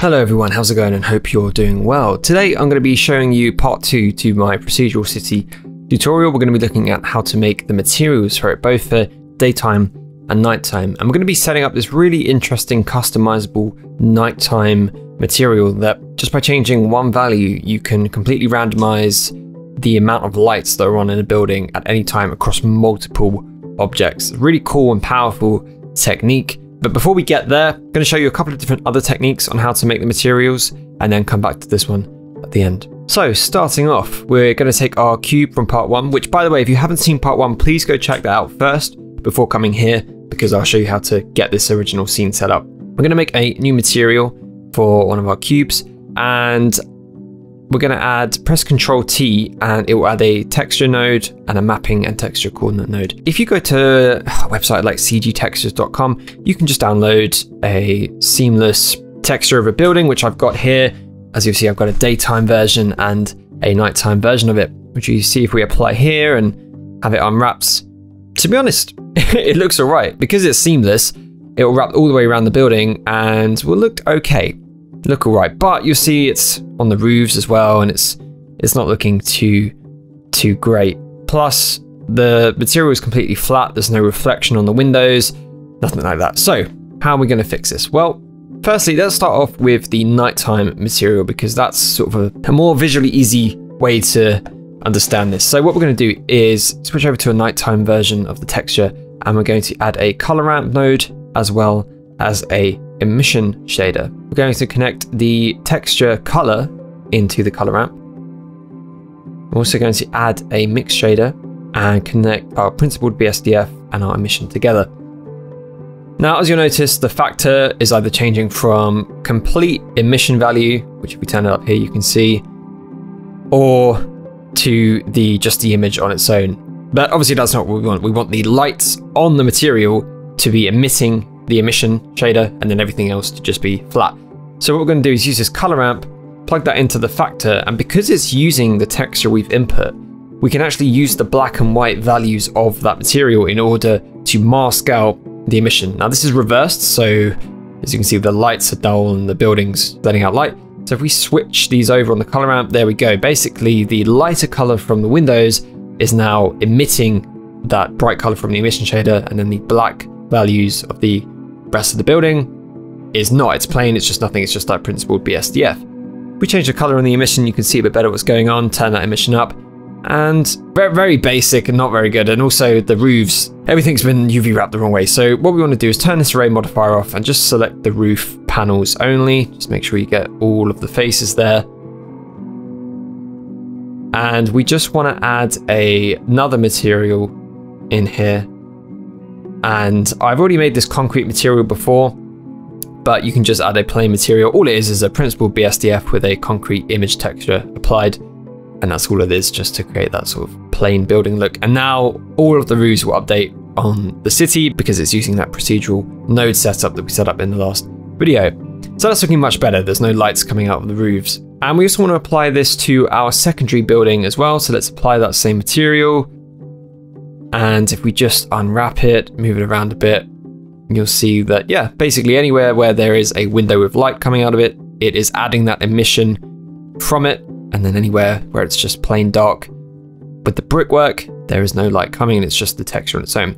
Hello everyone, how's it going and hope you're doing well. Today I'm going to be showing you part 2 to my procedural city tutorial. We're going to be looking at how to make the materials for it, both for daytime and nighttime. And we're going to be setting up this really interesting customizable nighttime material that just by changing one value, you can completely randomize the amount of lights that are on in a building at any time across multiple objects. Really cool and powerful technique. But before we get there, I'm going to show you a couple of different other techniques on how to make the materials and then come back to this one at the end. So starting off, we're going to take our cube from part one, which by the way, if you haven't seen part one, please go check that out first before coming here, because I'll show you how to get this original scene set up. We're going to make a new material for one of our cubes and we're going to add press Control T and it will add a texture node and a mapping and texture coordinate node. If you go to a website like cgtextures.com, you can just download a seamless texture of a building, which I've got here. As you see, I've got a daytime version and a nighttime version of it, which you see if we apply here and have it unwraps. To be honest, it looks all right because it's seamless. It will wrap all the way around the building and will look okay look all right. But you'll see it's on the roofs as well, and it's it's not looking too too great. Plus, the material is completely flat. There's no reflection on the windows, nothing like that. So, how are we going to fix this? Well, firstly, let's start off with the nighttime material because that's sort of a, a more visually easy way to understand this. So what we're going to do is switch over to a nighttime version of the texture and we're going to add a color ramp node as well as a emission shader. We're going to connect the texture color into the color ramp. We're also going to add a mix shader and connect our principled BSDF and our emission together. Now, as you'll notice, the factor is either changing from complete emission value, which if we turn it up here, you can see, or to the just the image on its own. But obviously that's not what we want. We want the lights on the material to be emitting the emission shader, and then everything else to just be flat. So what we're going to do is use this color ramp, plug that into the factor, and because it's using the texture we've input, we can actually use the black and white values of that material in order to mask out the emission. Now this is reversed, so as you can see the lights are dull and the building's letting out light. So if we switch these over on the color ramp, there we go. Basically the lighter color from the windows is now emitting that bright color from the emission shader and then the black values of the rest of the building is not. It's plain, it's just nothing, it's just that principled BSDF. We change the color on the emission, you can see a bit better what's going on, turn that emission up, and very, very basic and not very good. And also the roofs, everything's been UV wrapped the wrong way. So what we want to do is turn this array modifier off and just select the roof panels only. Just make sure you get all of the faces there. And we just want to add a, another material in here and I've already made this concrete material before, but you can just add a plain material. All it is is a principled BSDF with a concrete image texture applied. And that's all it is, just to create that sort of plain building look. And now all of the roofs will update on the city because it's using that procedural node setup that we set up in the last video. So that's looking much better. There's no lights coming out of the roofs. And we also want to apply this to our secondary building as well. So let's apply that same material and if we just unwrap it, move it around a bit, you'll see that, yeah, basically anywhere where there is a window with light coming out of it, it is adding that emission from it. And then anywhere where it's just plain dark with the brickwork, there is no light coming, and it's just the texture on its own.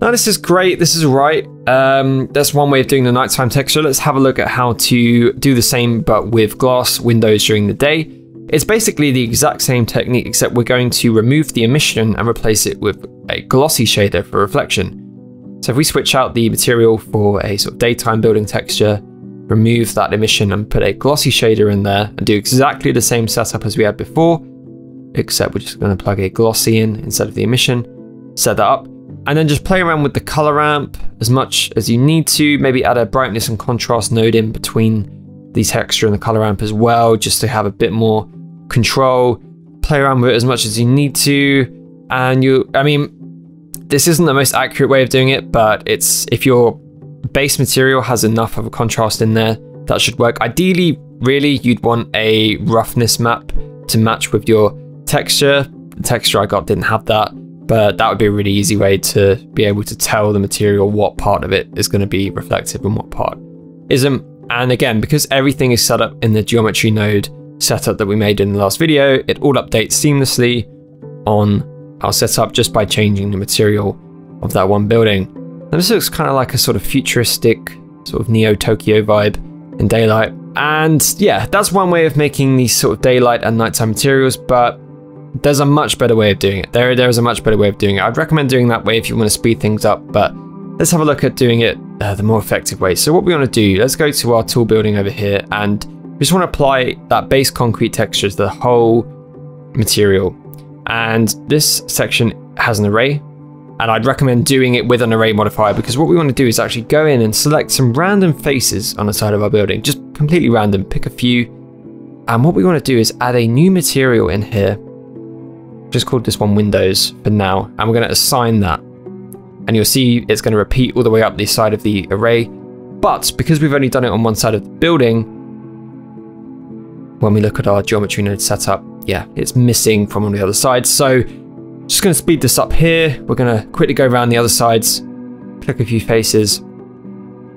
Now this is great, this is right. Um, that's one way of doing the nighttime texture. Let's have a look at how to do the same but with glass windows during the day. It's basically the exact same technique except we're going to remove the emission and replace it with a glossy shader for reflection. So if we switch out the material for a sort of daytime building texture, remove that emission and put a glossy shader in there and do exactly the same setup as we had before, except we're just going to plug a glossy in instead of the emission, set that up, and then just play around with the color ramp as much as you need to, maybe add a brightness and contrast node in between the texture and the color ramp as well, just to have a bit more control, play around with it as much as you need to. And you, I mean, this isn't the most accurate way of doing it, but it's if your base material has enough of a contrast in there, that should work. Ideally, really, you'd want a roughness map to match with your texture. The texture I got didn't have that, but that would be a really easy way to be able to tell the material what part of it is going to be reflective and what part isn't. And again, because everything is set up in the geometry node setup that we made in the last video, it all updates seamlessly on our setup just by changing the material of that one building. And this looks kind of like a sort of futuristic, sort of Neo Tokyo vibe in daylight. And yeah, that's one way of making these sort of daylight and nighttime materials, but there's a much better way of doing it. There, there is a much better way of doing it. I'd recommend doing that way if you want to speed things up, but let's have a look at doing it uh, the more effective way. So what we want to do, let's go to our tool building over here and we just want to apply that base concrete texture to the whole material. And this section has an array and I'd recommend doing it with an array modifier because what we want to do is actually go in and select some random faces on the side of our building, just completely random, pick a few. And what we want to do is add a new material in here, just called this one windows for now, and we're going to assign that. And you'll see it's going to repeat all the way up the side of the array. But because we've only done it on one side of the building, when we look at our geometry node setup, yeah, it's missing from on the other side. So just going to speed this up here. We're going to quickly go around the other sides, click a few faces,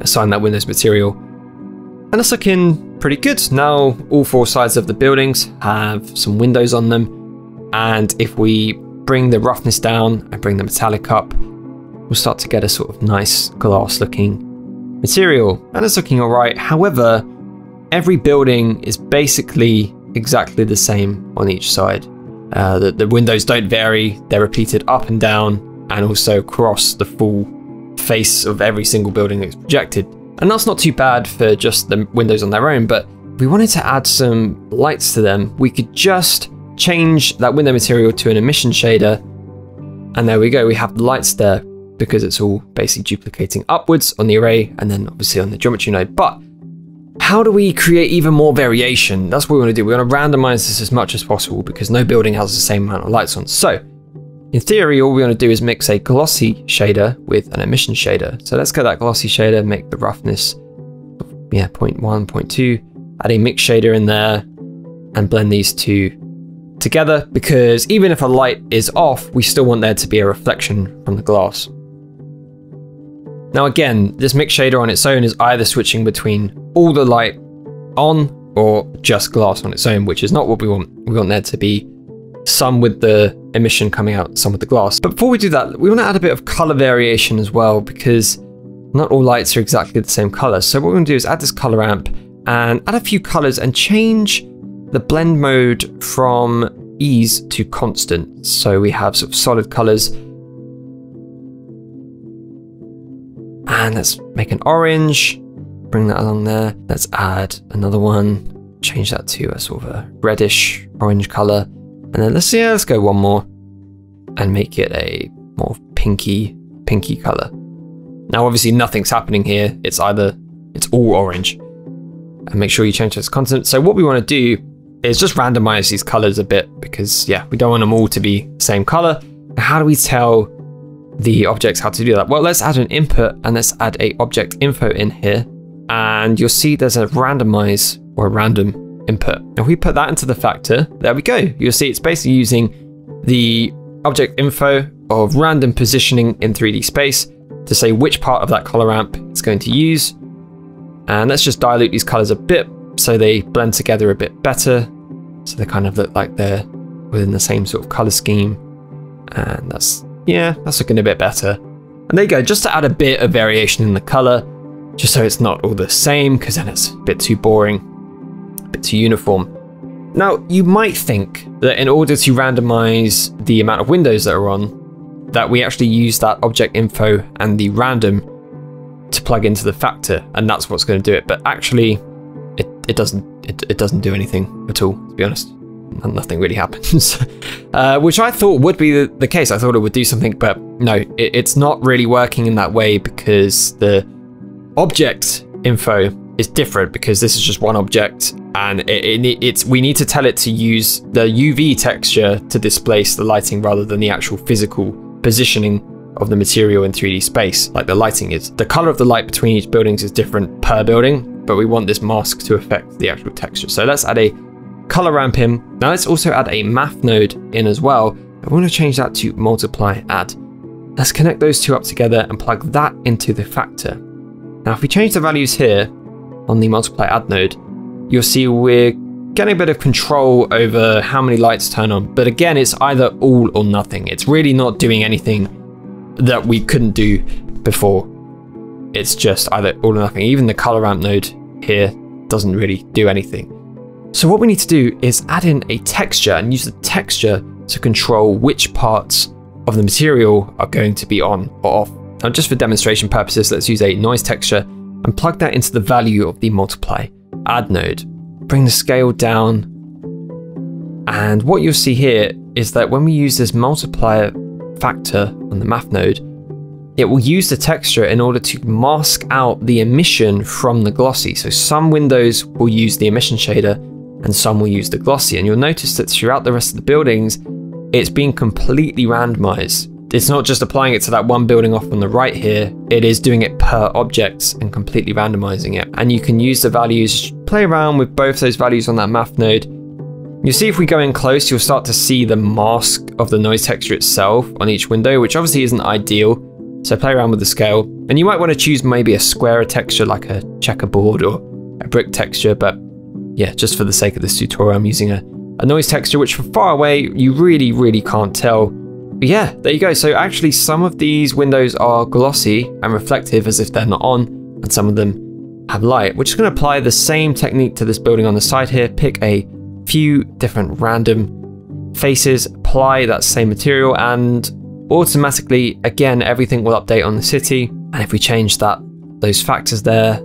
assign that Windows material. And it's looking pretty good. Now all four sides of the buildings have some windows on them. And if we bring the roughness down and bring the metallic up, we'll start to get a sort of nice glass looking material. And it's looking all right. However, every building is basically exactly the same on each side. Uh, the, the windows don't vary, they're repeated up and down and also across the full face of every single building that's projected. And that's not too bad for just the windows on their own, but we wanted to add some lights to them, we could just change that window material to an emission shader. And there we go, we have the lights there because it's all basically duplicating upwards on the array and then obviously on the geometry node. But how do we create even more variation? That's what we want to do. We want to randomize this as much as possible because no building has the same amount of lights on. So in theory, all we want to do is mix a glossy shader with an emission shader. So let's get that glossy shader, make the roughness, yeah, 0.1, 0.2, add a mix shader in there and blend these two together because even if a light is off, we still want there to be a reflection from the glass. Now again, this mix shader on its own is either switching between all the light on or just glass on its own, which is not what we want. We want there to be some with the emission coming out, some with the glass. But before we do that, we want to add a bit of color variation as well because not all lights are exactly the same color. So what we're going to do is add this color ramp and add a few colors and change the blend mode from ease to constant. So we have sort of solid colors And let's make an orange, bring that along there. Let's add another one, change that to a sort of a reddish orange color. And then let's see, yeah, let's go one more and make it a more pinky, pinky color. Now, obviously nothing's happening here. It's either, it's all orange. And make sure you change this constant. So what we want to do is just randomize these colors a bit because yeah, we don't want them all to be the same color. How do we tell the objects how to do that? Well, let's add an input and let's add a object info in here. And you'll see there's a randomize or random input. If we put that into the factor, there we go. You'll see it's basically using the object info of random positioning in 3D space to say which part of that color ramp it's going to use. And let's just dilute these colors a bit so they blend together a bit better. So they kind of look like they're within the same sort of color scheme. And that's yeah, that's looking a bit better. And there you go, just to add a bit of variation in the color, just so it's not all the same, because then it's a bit too boring, a bit too uniform. Now, you might think that in order to randomize the amount of windows that are on, that we actually use that object info and the random to plug into the factor, and that's what's going to do it. But actually, it, it doesn't it, it doesn't do anything at all, to be honest and nothing really happens. uh, which I thought would be the, the, case. I thought it would do something, but no, it, it's not really working in that way because the object info is different because this is just one object and it, it, it's we need to tell it to use the UV texture to displace the lighting rather than the actual physical positioning of the material in 3D space, like the lighting is. The color of the light between each buildings is different per building, but we want this mask to affect the actual texture. So let's add a color ramp in. Now let's also add a math node in as well. I want to change that to multiply add. Let's connect those two up together and plug that into the factor. Now if we change the values here, on the multiply add node, you'll see we're getting a bit of control over how many lights turn on. But again, it's either all or nothing. It's really not doing anything that we couldn't do before. It's just either all or nothing. Even the color ramp node here doesn't really do anything. So what we need to do is add in a texture and use the texture to control which parts of the material are going to be on or off. Now just for demonstration purposes, let's use a noise texture and plug that into the value of the multiply add node. Bring the scale down. And what you'll see here is that when we use this multiplier factor on the math node, it will use the texture in order to mask out the emission from the glossy. So some windows will use the emission shader and some will use the glossy. And you'll notice that throughout the rest of the buildings, it's being completely randomized. It's not just applying it to that one building off on the right here, it is doing it per objects and completely randomizing it. And you can use the values, play around with both those values on that math node. You see if we go in close, you'll start to see the mask of the noise texture itself on each window, which obviously isn't ideal. So play around with the scale. And you might want to choose maybe a squarer texture like a checkerboard or a brick texture, but yeah, just for the sake of this tutorial, I'm using a, a noise texture, which from far away, you really, really can't tell. Yeah, there you go. So actually some of these windows are glossy and reflective as if they're not on, and some of them have light. We're just gonna apply the same technique to this building on the side here, pick a few different random faces, apply that same material, and automatically, again, everything will update on the city. And if we change that, those factors there,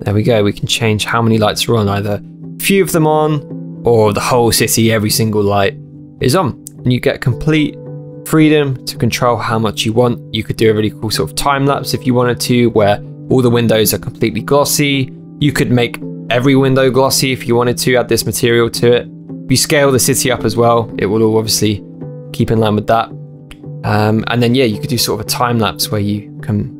there we go. We can change how many lights are on, either a few of them on, or the whole city, every single light is on. And you get complete freedom to control how much you want. You could do a really cool sort of time lapse if you wanted to, where all the windows are completely glossy. You could make every window glossy if you wanted to add this material to it. If you scale the city up as well, it will all obviously keep in line with that. Um, and then yeah, you could do sort of a time lapse where you can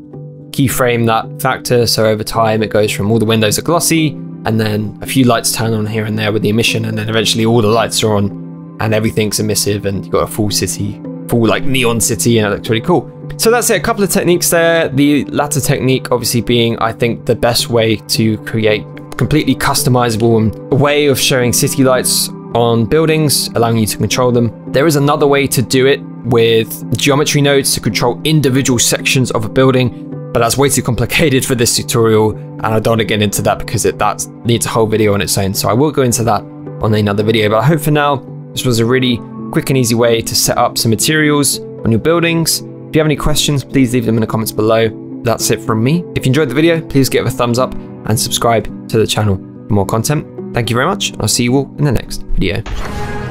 keyframe that factor. So over time, it goes from all the windows are glossy, and then a few lights turn on here and there with the emission, and then eventually all the lights are on, and everything's emissive, and you've got a full city, full like neon city, and it looks really cool. So that's it. A couple of techniques there. The latter technique, obviously, being I think the best way to create completely customizable way of showing city lights on buildings, allowing you to control them. There is another way to do it with geometry nodes to control individual sections of a building, but that's way too complicated for this tutorial, and I don't want to get into that because it that needs a whole video on its own. So I will go into that on another video, but I hope for now this was a really quick and easy way to set up some materials on your buildings. If you have any questions, please leave them in the comments below. That's it from me. If you enjoyed the video, please give it a thumbs up and subscribe to the channel for more content. Thank you very much. I'll see you all in the next video.